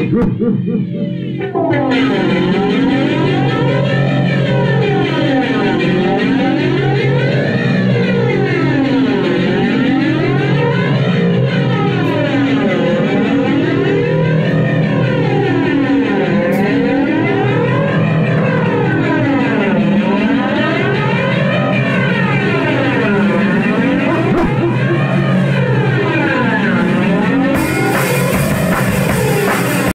Oh, my God.